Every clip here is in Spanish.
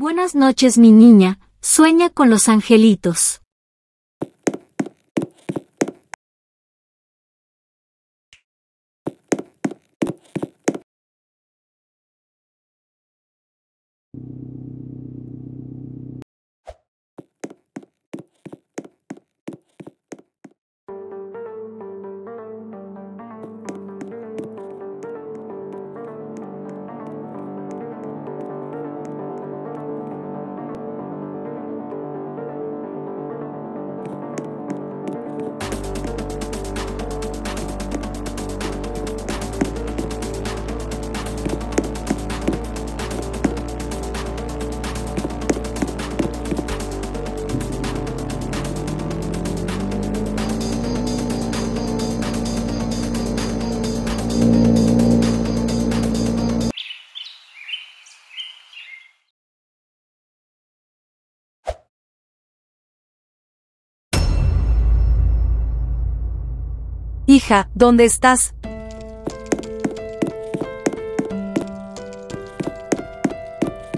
Buenas noches, mi niña. Sueña con los angelitos. Hija, ¿dónde estás?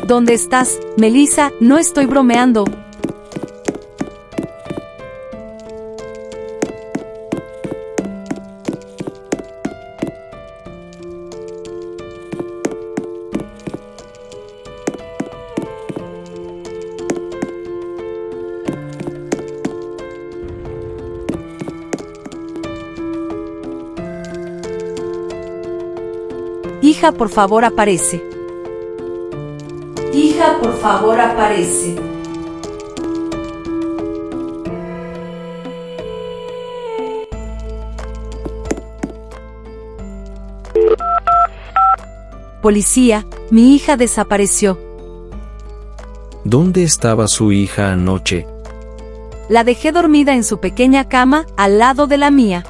¿Dónde estás, Melissa? No estoy bromeando. Hija, por favor, aparece. Hija, por favor, aparece. Policía, mi hija desapareció. ¿Dónde estaba su hija anoche? La dejé dormida en su pequeña cama, al lado de la mía.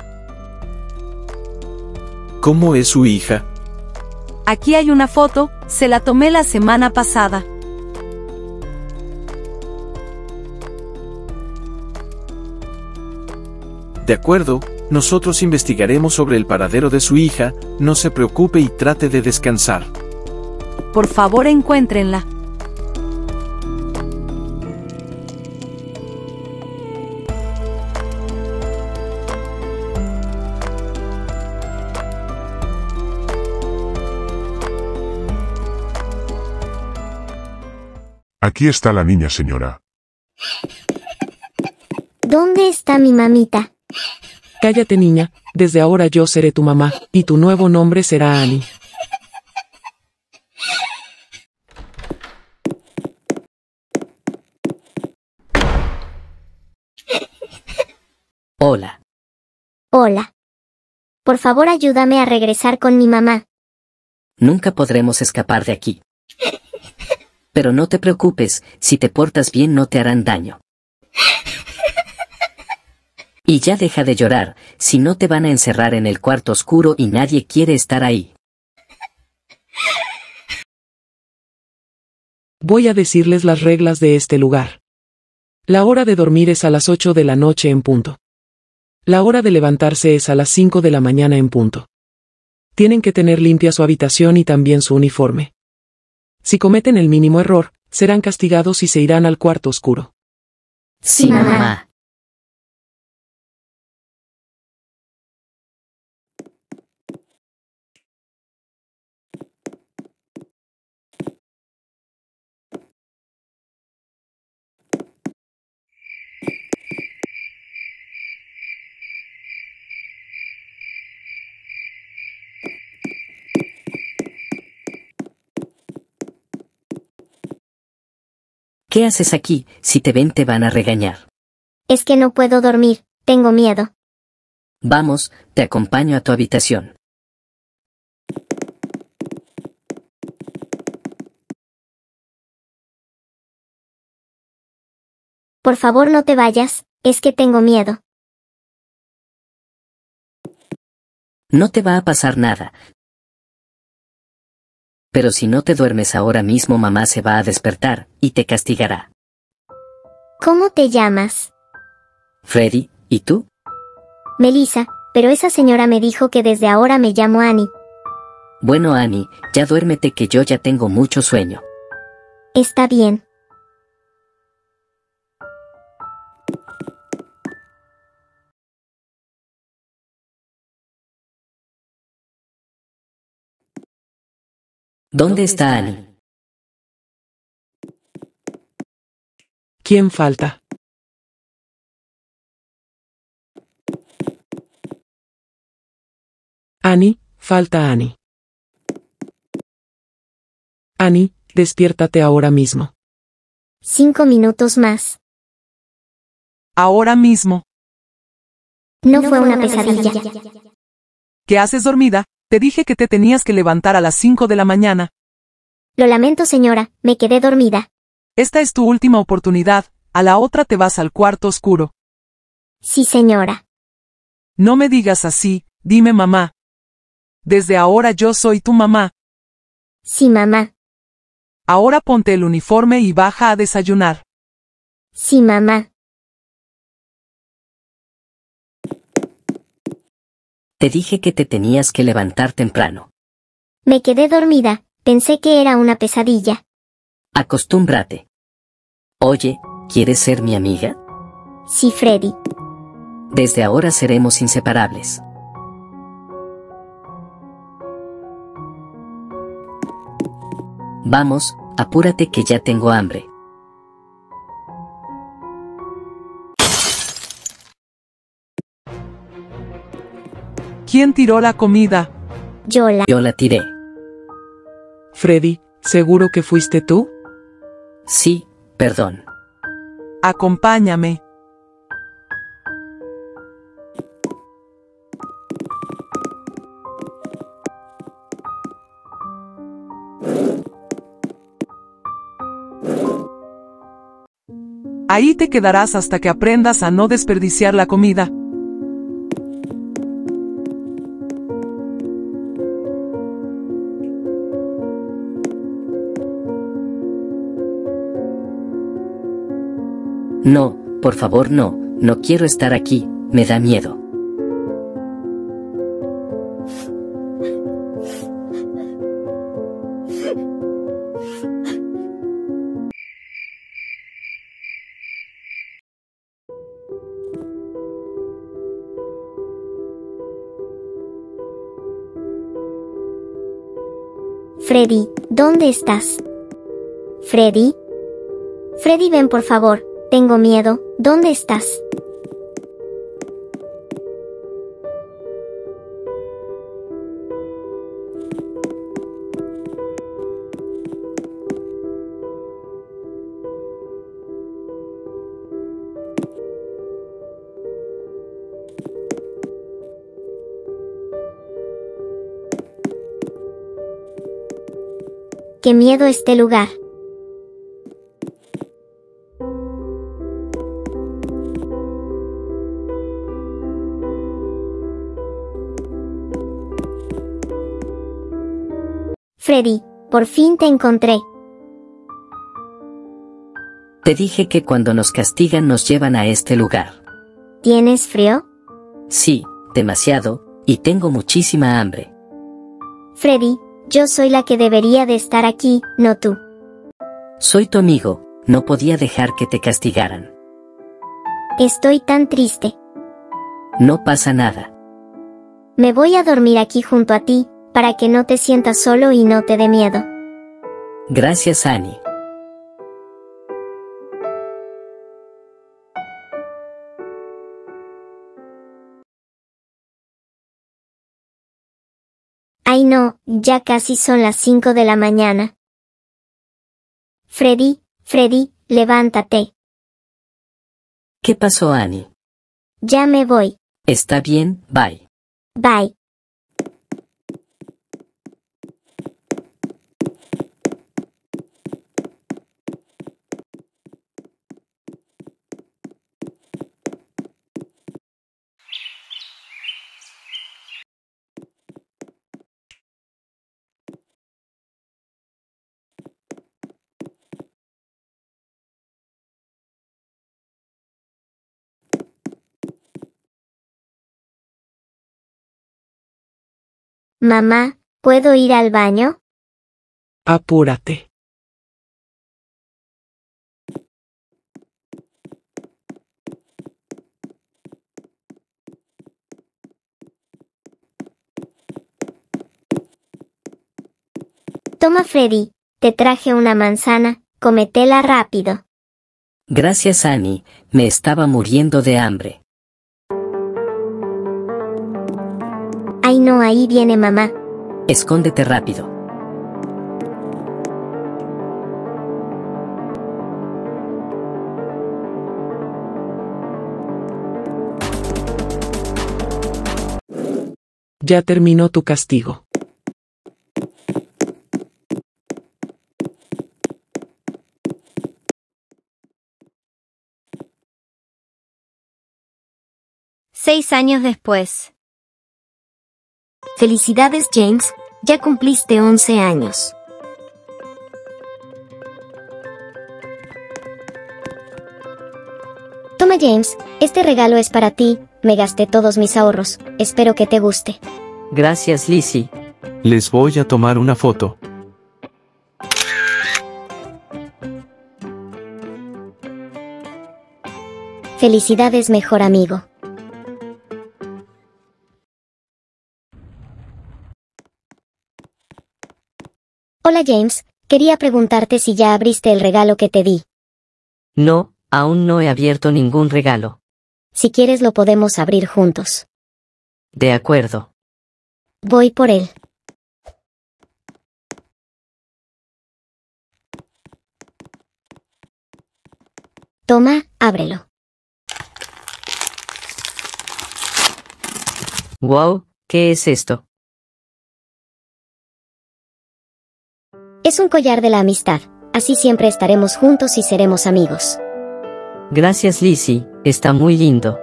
¿Cómo es su hija? Aquí hay una foto, se la tomé la semana pasada. De acuerdo, nosotros investigaremos sobre el paradero de su hija, no se preocupe y trate de descansar. Por favor, encuéntrenla. Aquí está la niña, señora. ¿Dónde está mi mamita? Cállate niña, desde ahora yo seré tu mamá, y tu nuevo nombre será Annie. Hola. Hola. Por favor ayúdame a regresar con mi mamá. Nunca podremos escapar de aquí. Pero no te preocupes, si te portas bien no te harán daño. Y ya deja de llorar, si no te van a encerrar en el cuarto oscuro y nadie quiere estar ahí. Voy a decirles las reglas de este lugar. La hora de dormir es a las 8 de la noche en punto. La hora de levantarse es a las 5 de la mañana en punto. Tienen que tener limpia su habitación y también su uniforme. Si cometen el mínimo error, serán castigados y se irán al cuarto oscuro. Sí, mamá. ¿Qué haces aquí? Si te ven te van a regañar. Es que no puedo dormir, tengo miedo. Vamos, te acompaño a tu habitación. Por favor no te vayas, es que tengo miedo. No te va a pasar nada. Pero si no te duermes ahora mismo mamá se va a despertar, y te castigará. ¿Cómo te llamas? Freddy, ¿y tú? Melissa, pero esa señora me dijo que desde ahora me llamo Annie. Bueno Annie, ya duérmete que yo ya tengo mucho sueño. Está bien. ¿Dónde está Annie? ¿Quién falta? Annie, falta Annie. Annie, despiértate ahora mismo. Cinco minutos más. Ahora mismo. No, fue una pesadilla. ¿Qué haces dormida? Te dije que te tenías que levantar a las 5 de la mañana. Lo lamento, señora, me quedé dormida. Esta es tu última oportunidad, a la otra te vas al cuarto oscuro. Sí, señora. No me digas así, dime mamá. Desde ahora yo soy tu mamá. Sí, mamá. Ahora ponte el uniforme y baja a desayunar. Sí, mamá. Te dije que te tenías que levantar temprano. Me quedé dormida, pensé que era una pesadilla. Acostúmbrate. Oye, ¿quieres ser mi amiga? Sí, Freddy. Desde ahora seremos inseparables. Vamos, apúrate que ya tengo hambre. ¿Quién tiró la comida? Yo la... Yo la tiré. Freddy, ¿seguro que fuiste tú? Sí, perdón. Acompáñame. Ahí te quedarás hasta que aprendas a no desperdiciar la comida. No, por favor no, no quiero estar aquí, me da miedo. Freddy, ¿dónde estás? Freddy? Freddy, ven por favor, tengo miedo, ¿dónde estás? Qué miedo este lugar. Freddy, por fin te encontré. Te dije que cuando nos castigan nos llevan a este lugar. ¿Tienes frío? Sí, demasiado, y tengo muchísima hambre. Freddy, yo soy la que debería de estar aquí, no tú. Soy tu amigo, no podía dejar que te castigaran. Estoy tan triste. No pasa nada. Me voy a dormir aquí junto a ti, para que no te sientas solo y no te dé miedo. Gracias, Annie. Ay no, ya casi son las 5 de la mañana. Freddy, Freddy, levántate. ¿Qué pasó, Annie? Ya me voy. Está bien, bye. Bye. Mamá, ¿puedo ir al baño? Apúrate. Toma Freddy, te traje una manzana, cometela rápido. Gracias Annie, me estaba muriendo de hambre. Ahí viene mamá. Escóndete rápido. Ya terminó tu castigo. Seis años después. Felicidades, James. Ya cumpliste 11 años. Toma, James, este regalo es para ti. Me gasté todos mis ahorros. Espero que te guste. Gracias, Lizzie. Les voy a tomar una foto. Felicidades, mejor amigo. Hola, James. Quería preguntarte si ya abriste el regalo que te di. No, aún no he abierto ningún regalo. Si quieres lo podemos abrir juntos. De acuerdo. Voy por él. Toma, ábrelo. Wow, ¿qué es esto? Es un collar de la amistad. Así siempre estaremos juntos y seremos amigos. Gracias, Lizzie, está muy lindo.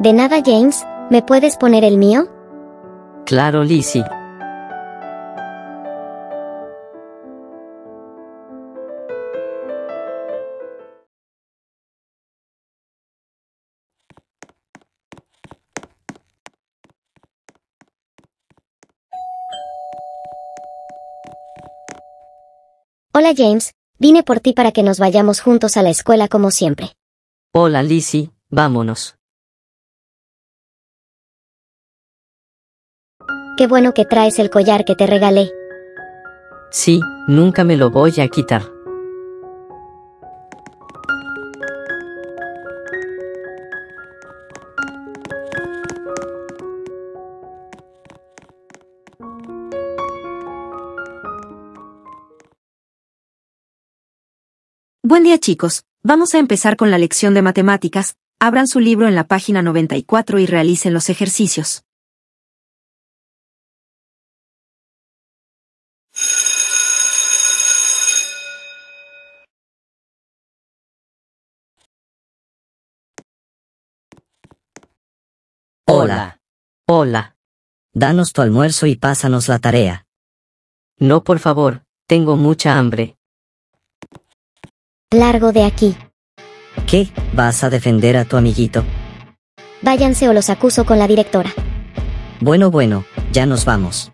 De nada, James. ¿Me puedes poner el mío? Claro, Lizzie. Hola, James. Vine por ti para que nos vayamos juntos a la escuela como siempre. Hola, Lizzie, vámonos. Qué bueno que traes el collar que te regalé. Sí, nunca me lo voy a quitar. Buen día chicos, vamos a empezar con la lección de matemáticas, abran su libro en la página 94 y realicen los ejercicios. Hola. Hola. Danos tu almuerzo y pásanos la tarea. No, por favor, tengo mucha hambre. Largo de aquí. ¿Qué? ¿Vas a defender a tu amiguito? Váyanse o los acuso con la directora. Bueno, bueno, ya nos vamos.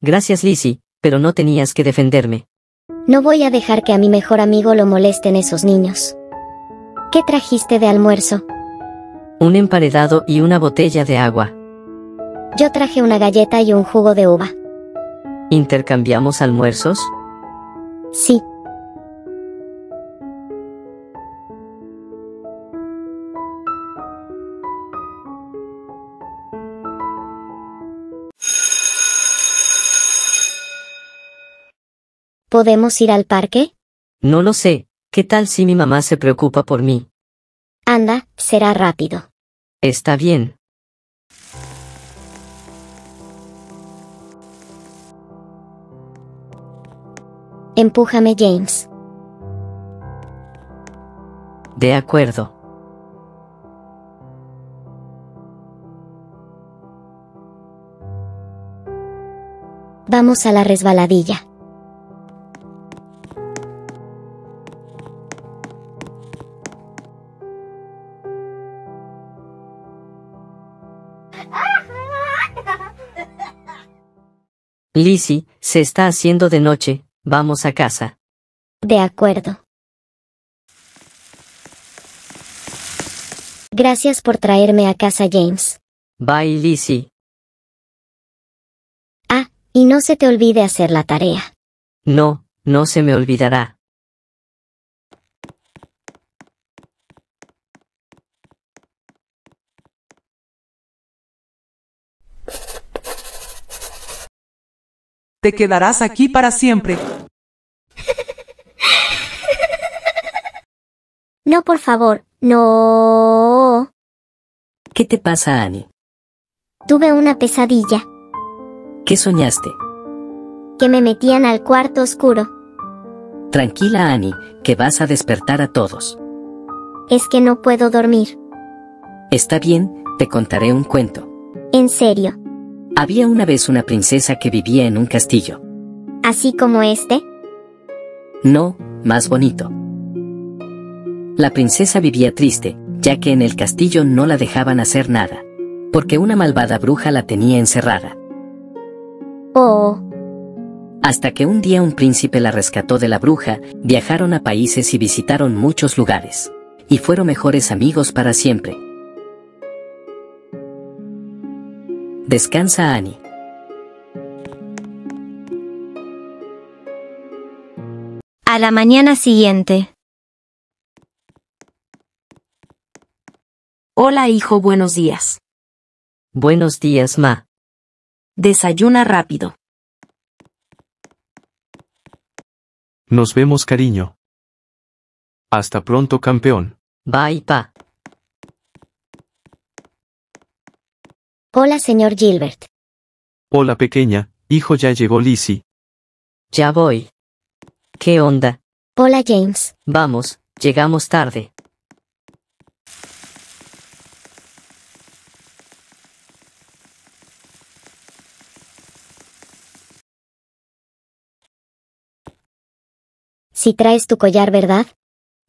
Gracias, Lizzie, pero no tenías que defenderme. No voy a dejar que a mi mejor amigo lo molesten esos niños. ¿Qué trajiste de almuerzo? Un emparedado y una botella de agua. Yo traje una galleta y un jugo de uva. ¿Intercambiamos almuerzos? Sí. ¿Podemos ir al parque? No lo sé. ¿Qué tal si mi mamá se preocupa por mí? Anda, será rápido. Está bien. Empújame, James. De acuerdo. Vamos a la resbaladilla. Lizzie, se está haciendo de noche, vamos a casa. De acuerdo. Gracias por traerme a casa, James. Bye, Lizzie. Ah, y no se te olvide hacer la tarea. No, no se me olvidará. Te quedarás aquí para siempre. No, por favor, no. ¿Qué te pasa, Annie? Tuve una pesadilla, ¿Qué soñaste? que me metían al cuarto oscuro. Tranquila, Annie, que vas a despertar a todos. Es que no puedo dormir. Está bien, te contaré un cuento. En serio. Había una vez una princesa que vivía en un castillo. Así como este. No, más bonito. La princesa vivía triste, ya que en el castillo no la dejaban hacer nada. Porque una malvada bruja la tenía encerrada. Oh, Hasta que un día un príncipe la rescató de la bruja, viajaron a países y visitaron muchos lugares. Y fueron mejores amigos para siempre. Descansa, Annie. A la mañana siguiente. Hola hijo, buenos días. Buenos días, Ma. Desayuna rápido. Nos vemos, cariño. Hasta pronto, campeón. Bye, Pa. Hola señor Gilbert. Hola, pequeña, hijo, ya llegó Lizzie. Ya voy. ¿Qué onda? Hola James. Vamos, llegamos tarde. Si traes tu collar, ¿verdad?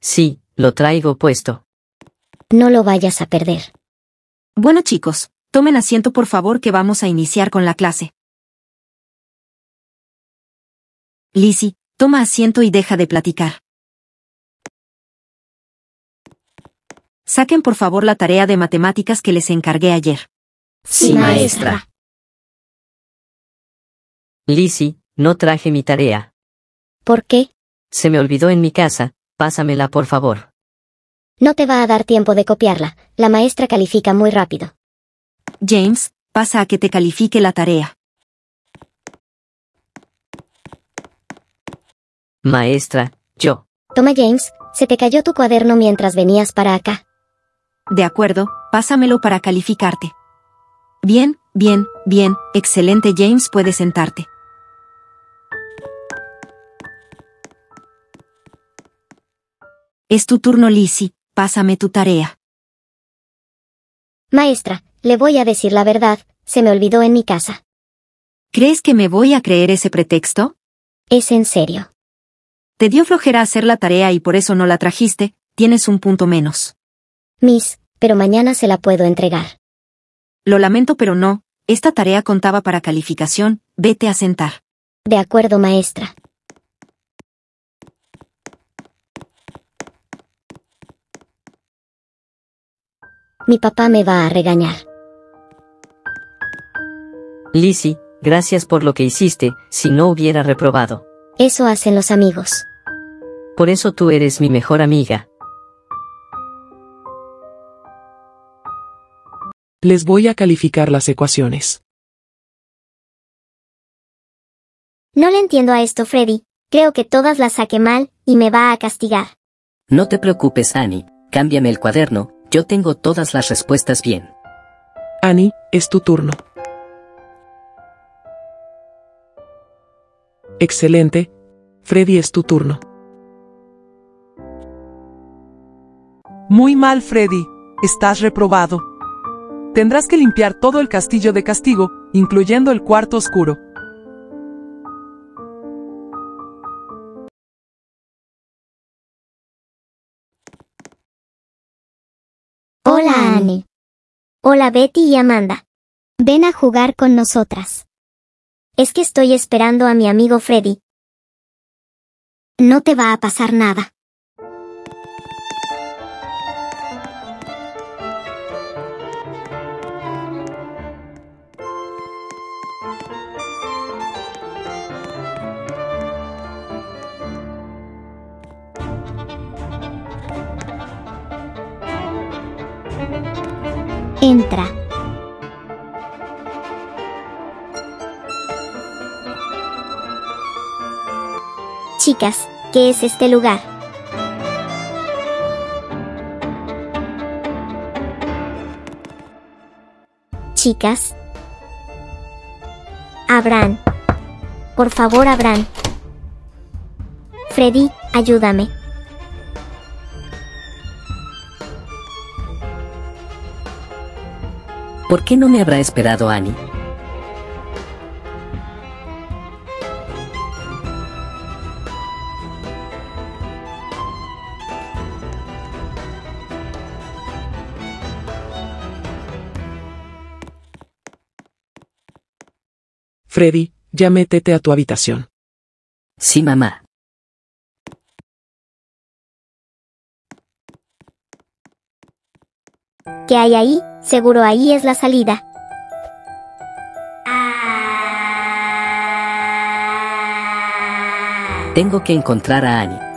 Sí, lo traigo puesto. No lo vayas a perder. Bueno chicos, tomen asiento por favor que vamos a iniciar con la clase. Lizzie, toma asiento y deja de platicar. Saquen por favor la tarea de matemáticas que les encargué ayer. Sí, maestra. Lizzie, no traje mi tarea. ¿Por qué? Se me olvidó en mi casa, pásamela por favor. No te va a dar tiempo de copiarla. La maestra califica muy rápido. James, pasa a que te califique la tarea. Maestra, yo. Toma James, se te cayó tu cuaderno mientras venías para acá. De acuerdo, pásamelo para calificarte. Bien, bien, bien, excelente James, puedes sentarte. Es tu turno, Lizzie, pásame tu tarea. Maestra, le voy a decir la verdad, se me olvidó en mi casa. ¿Crees que me voy a creer ese pretexto? Es en serio. Te dio flojera hacer la tarea y por eso no la trajiste, tienes un punto menos. Miss, pero mañana se la puedo entregar. Lo lamento pero no, esta tarea contaba para calificación, vete a sentar. De acuerdo, maestra. Mi papá me va a regañar. Lizzie, gracias por lo que hiciste, si no hubiera reprobado. Eso hacen los amigos. Por eso tú eres mi mejor amiga. Les voy a calificar las ecuaciones. No le entiendo a esto, Freddy. Creo que todas las saqué mal, y me va a castigar. No te preocupes, Annie. Cámbiame el cuaderno, yo tengo todas las respuestas bien. Annie, es tu turno. Excelente. Freddy, es tu turno. Muy mal, Freddy. Estás reprobado. Tendrás que limpiar todo el castillo de castigo, incluyendo el cuarto oscuro. Hola, Anne. Hola, Betty y Amanda. Ven a jugar con nosotras. Es que estoy esperando a mi amigo Freddy. No te va a pasar nada. Entra. Chicas, ¿qué es este lugar? Chicas. Abran. Por favor, abran. Freddy, ayúdame. ¿Por qué no me habrá esperado Annie? Freddy, ya métete a tu habitación. Sí, mamá. ¿Qué hay ahí? Seguro ahí es la salida. Tengo que encontrar a Annie.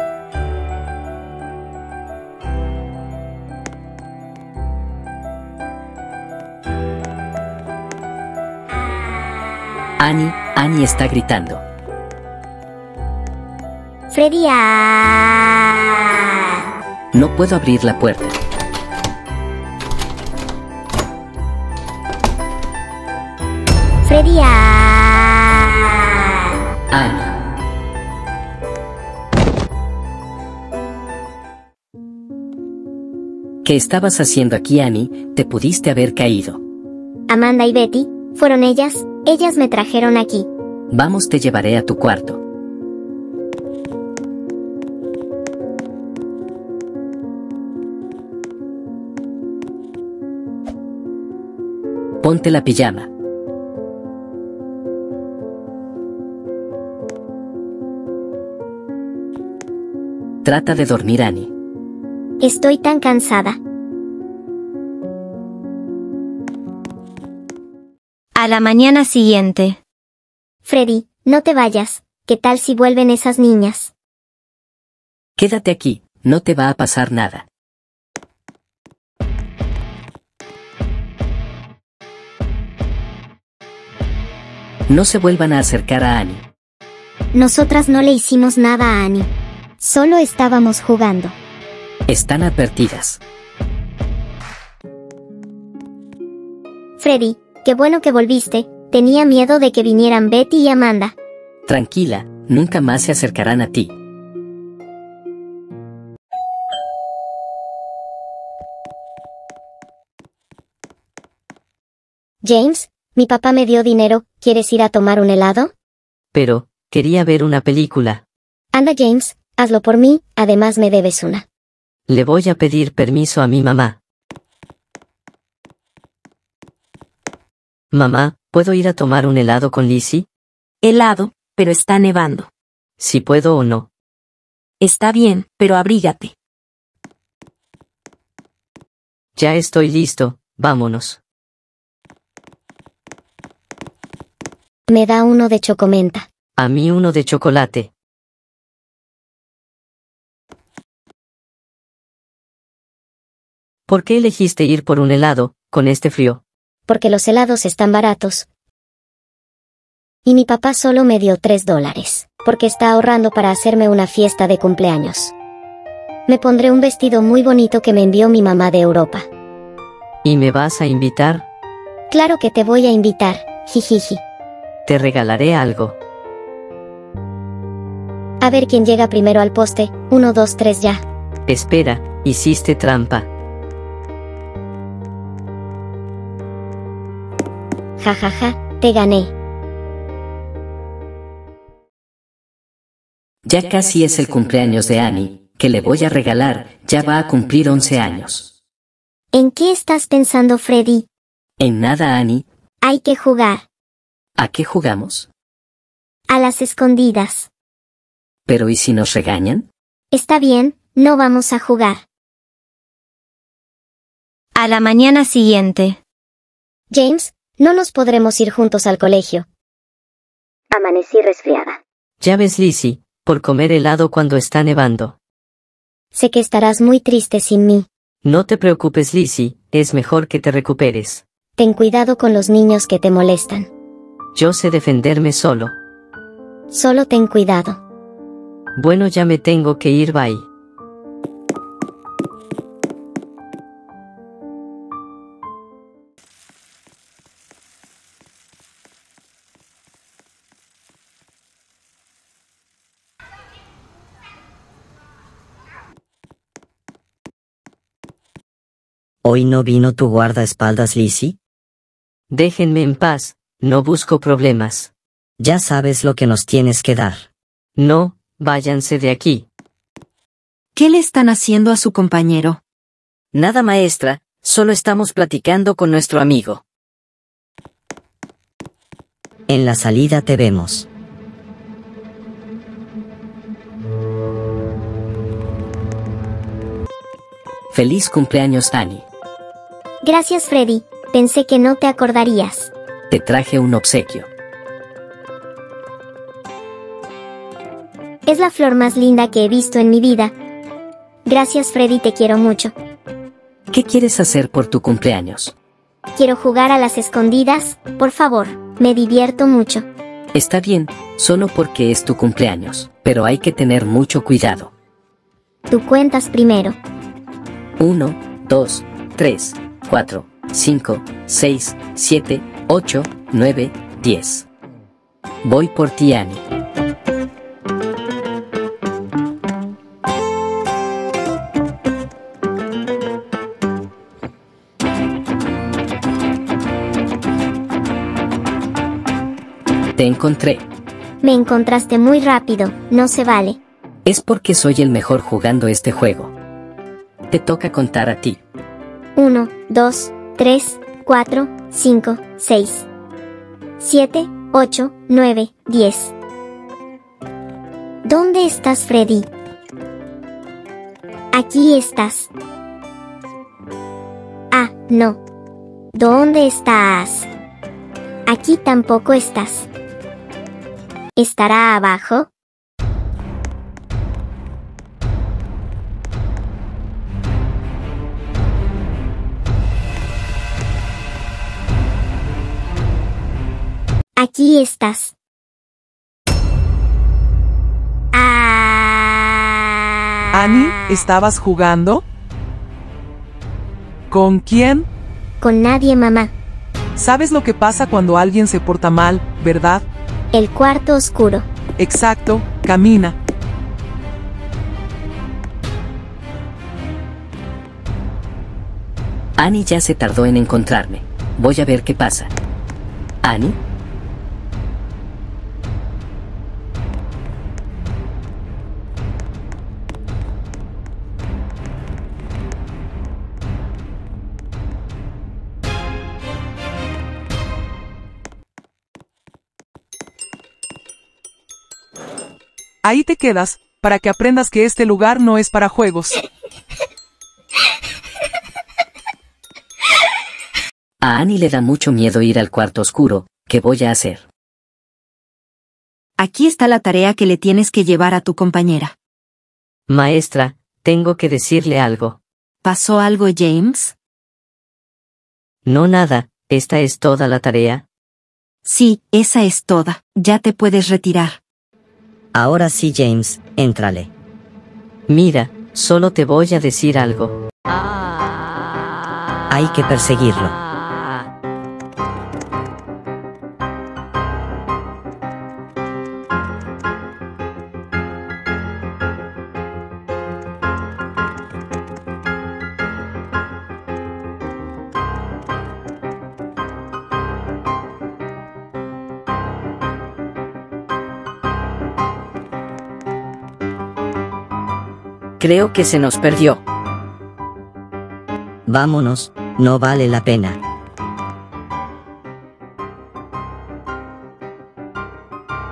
Annie, Annie está gritando. Freddy. ah. No puedo abrir la puerta. Freddy. ah. Annie. ¿Qué estabas haciendo aquí, Annie? Te pudiste haber caído. Amanda y Betty, fueron ellas, ellas me trajeron aquí. Vamos, te llevaré a tu cuarto. Ponte la pijama. Trata de dormir, Annie. Estoy tan cansada. A la mañana siguiente. Freddy, no te vayas. ¿Qué tal si vuelven esas niñas? Quédate aquí, no te va a pasar nada. No se vuelvan a acercar a Annie. Nosotras no le hicimos nada a Annie. Solo estábamos jugando. Están advertidas. Freddy, qué bueno que volviste. Tenía miedo de que vinieran Betty y Amanda. Tranquila, nunca más se acercarán a ti. James, mi papá me dio dinero. ¿Quieres ir a tomar un helado? Pero, quería ver una película. Anda, James, hazlo por mí. Además me debes una. Le voy a pedir permiso a mi mamá. Mamá, ¿puedo ir a tomar un helado con Lizzie? Helado, pero está nevando. Si puedo o no. Está bien, pero abrígate. Ya estoy listo, vámonos. Me da uno de chocomenta. A mí uno de chocolate. ¿Por qué elegiste ir por un helado, con este frío? Porque los helados están baratos. Y mi papá solo me dio tres dólares, porque está ahorrando para hacerme una fiesta de cumpleaños. Me pondré un vestido muy bonito que me envió mi mamá de Europa. ¿Y me vas a invitar? Claro que te voy a invitar, jijiji. Te regalaré algo. A ver quién llega primero al poste. Uno, dos, tres ya. Espera, hiciste trampa. Ja ja ja, te gané. Ya casi es el cumpleaños de Annie, que le voy a regalar, ya va a cumplir 11 años. ¿En qué estás pensando, Freddy? En nada, Annie, Hay que jugar. ¿a qué jugamos? A las escondidas. Pero ¿y si nos regañan? Está bien, no vamos a jugar. A la mañana siguiente. James, no nos podremos ir juntos al colegio. Amanecí resfriada. Ya ves, Lizzie, por comer helado cuando está nevando. Sé que estarás muy triste sin mí. No te preocupes, Lizzie, es mejor que te recuperes. Ten cuidado con los niños que te molestan. Yo sé defenderme solo. Solo ten cuidado. Bueno, ya me tengo que ir, bye. ¿Hoy no vino tu guardaespaldas, Lizzie? Déjenme en paz, no busco problemas. Ya sabes lo que nos tienes que dar. No, váyanse de aquí. ¿Qué le están haciendo a su compañero? Nada, maestra, solo estamos platicando con nuestro amigo. En la salida te vemos. Feliz cumpleaños, Annie. Gracias, Freddy. Pensé que no te acordarías. Te traje un obsequio. Es la flor más linda que he visto en mi vida. Gracias, Freddy, te quiero mucho. ¿Qué quieres hacer por tu cumpleaños? Quiero jugar a las escondidas, por favor, me divierto mucho. Está bien, solo porque es tu cumpleaños, pero hay que tener mucho cuidado. Tú cuentas primero. 1, 2, 3, 4, 5, 6, 7, 8, 9, 10. Voy por ti, Annie. Te encontré. Me encontraste muy rápido, no se vale. Es porque soy el mejor jugando este juego. Te toca contar a ti. 1, 2, 3, 4, 5, 6, 7, 8, 9, 10. ¿Dónde estás, Freddy? Aquí estás. Ah, no. ¿Dónde estás? Aquí tampoco estás. ¿Estará abajo? Aquí estás. Ah. Annie, ¿estabas jugando? ¿Con quién? Con nadie, mamá. ¿Sabes lo que pasa cuando alguien se porta mal, verdad? El cuarto oscuro. Exacto, camina. Annie ya se tardó en encontrarme. Voy a ver qué pasa. ¿Annie? Ahí te quedas, para que aprendas que este lugar no es para juegos. A Annie le da mucho miedo ir al cuarto oscuro. ¿Qué voy a hacer? Aquí está la tarea que le tienes que llevar a tu compañera. Maestra, tengo que decirle algo. ¿Pasó algo, James? No nada, esta es toda la tarea. Sí, esa es toda. Ya te puedes retirar. Ahora sí, James, éntrale. Mira, solo te voy a decir algo. Hay que perseguirlo. Creo que se nos perdió. Vámonos, no vale la pena.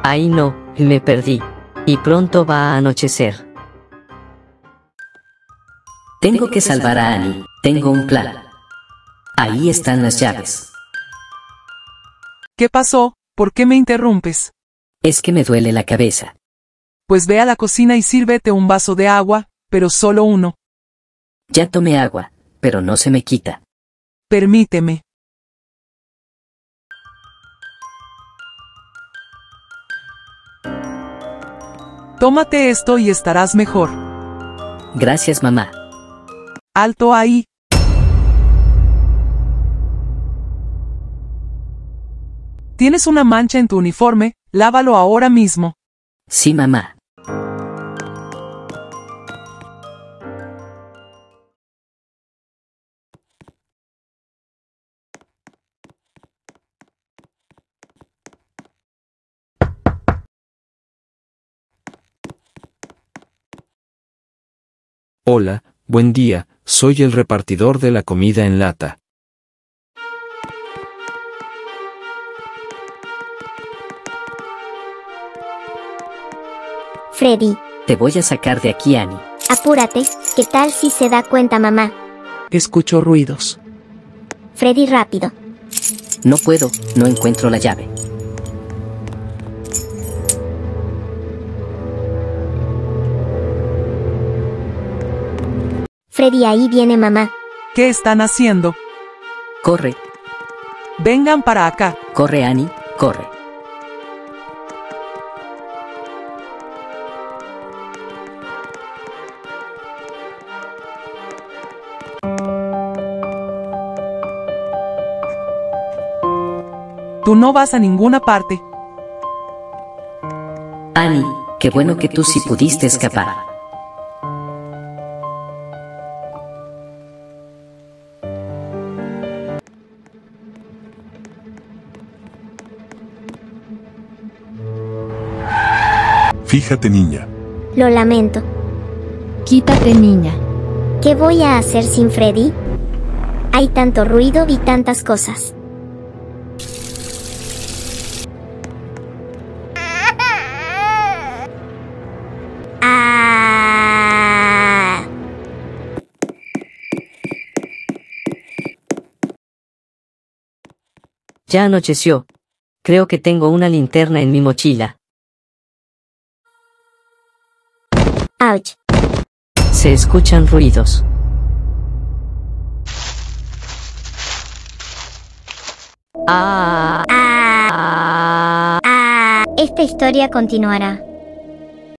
Ay no, me perdí. Y pronto va a anochecer. Tengo que salvar a Annie. Tengo un plan. Ahí están las llaves. ¿Qué pasó? ¿Por qué me interrumpes? Es que me duele la cabeza. Pues ve a la cocina y sírvete un vaso de agua, pero solo uno. Ya tomé agua, pero no se me quita. Permíteme. Tómate esto y estarás mejor. Gracias, mamá. Alto ahí. Tienes una mancha en tu uniforme, lávalo ahora mismo. Sí, mamá. Hola, buen día, soy el repartidor de la comida en lata. Freddy, Te voy a sacar de aquí, Annie. apúrate, ¿qué tal si se da cuenta mamá? Escucho ruidos. Freddy rápido. No puedo, no encuentro la llave. Freddy ahí viene mamá. ¿Qué están haciendo? Corre, Vengan para acá. corre, Annie, corre. Tú no vas a ninguna parte. Annie, qué bueno que tú sí pudiste escapar. Fíjate niña. Lo lamento. Quítate, niña. ¿Qué voy a hacer sin Freddy? Hay tanto ruido y tantas cosas. Ah. Ya anocheció. Creo que tengo una linterna en mi mochila. Ouch. Se escuchan ruidos. Ah. Ah. Ah. Esta historia continuará.